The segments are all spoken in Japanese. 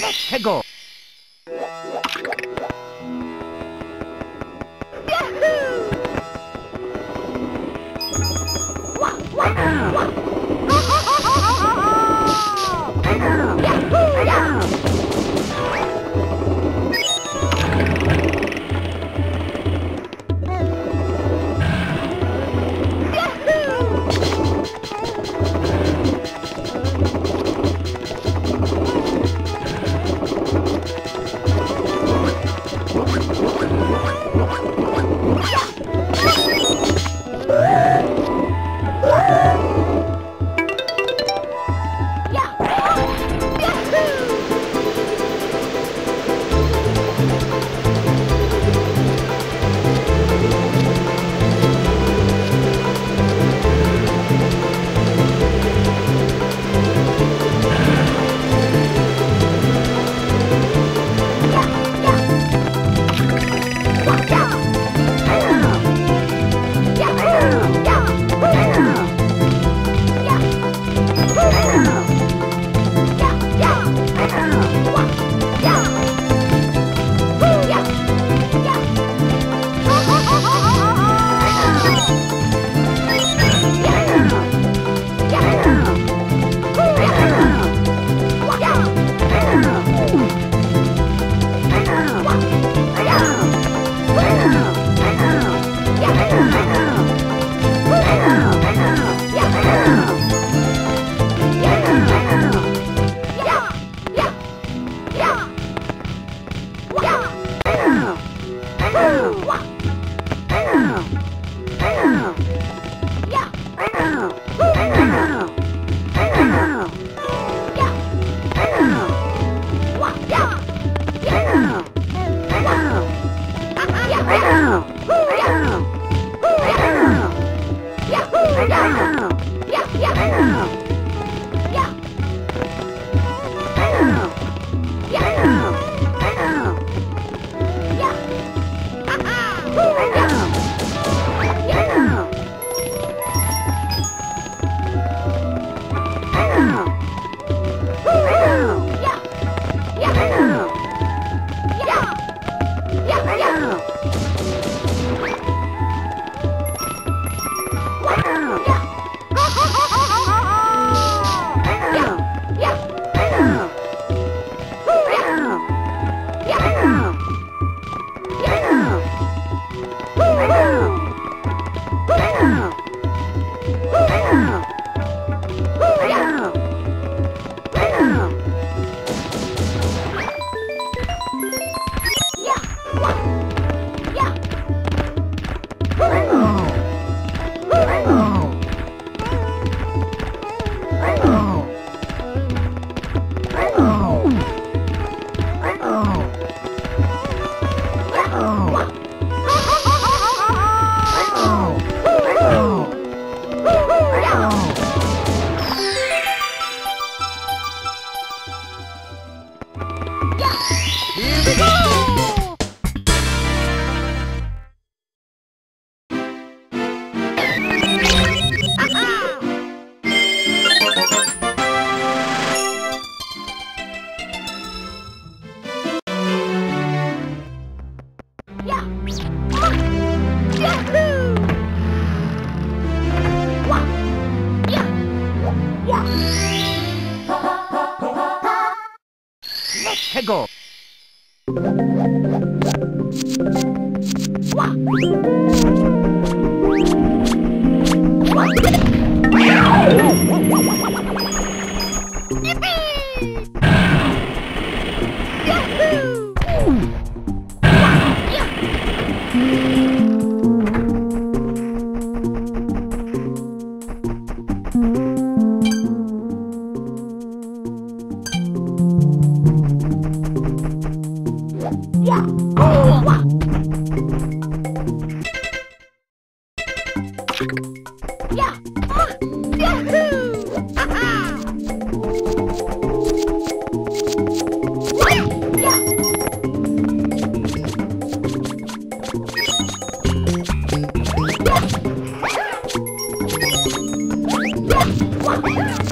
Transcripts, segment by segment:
Let's go. Thank you.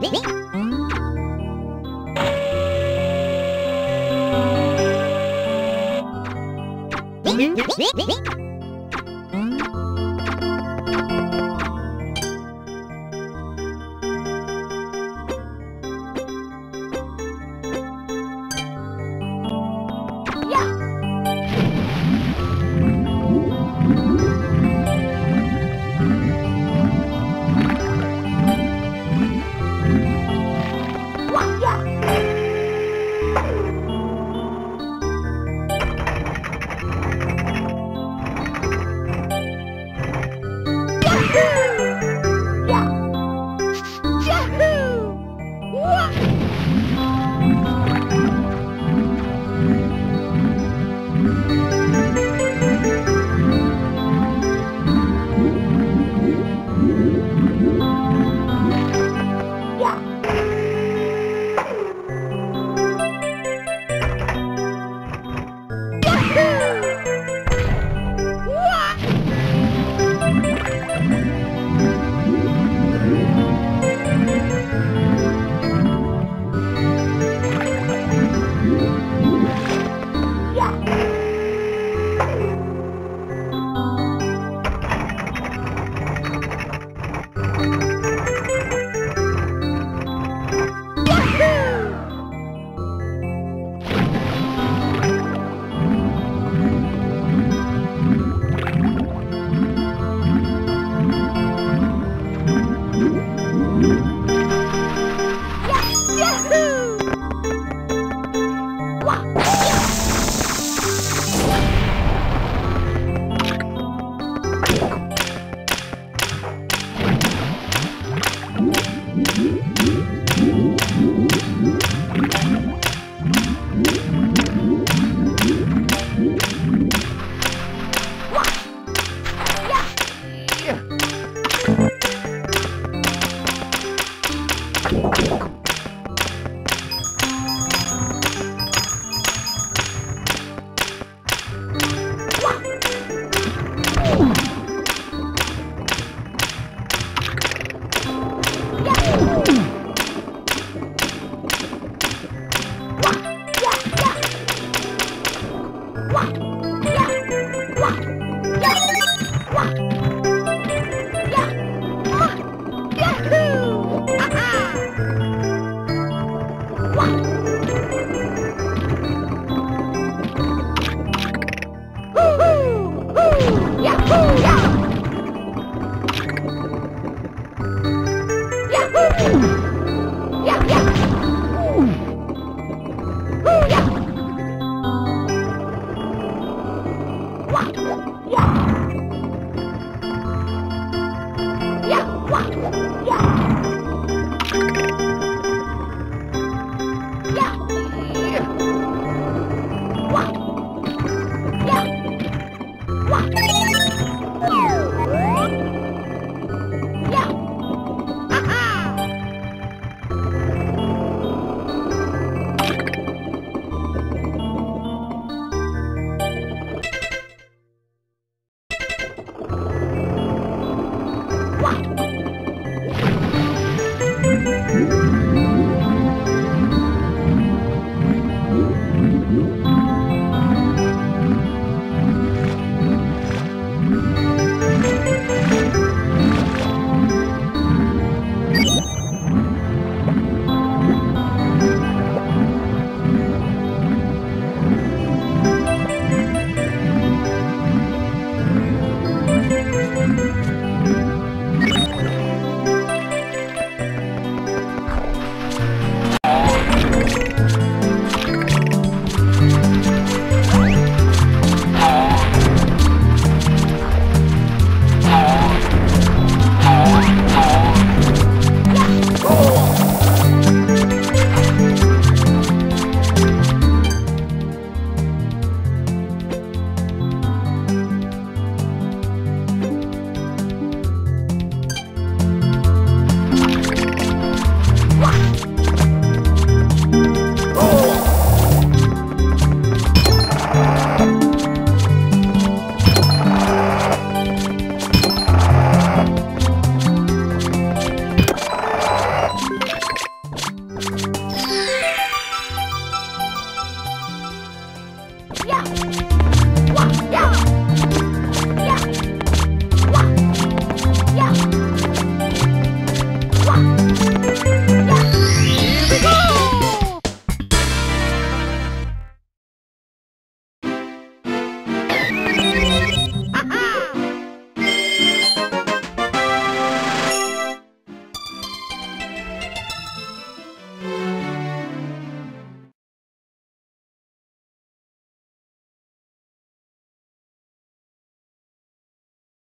Wink, wink, wink.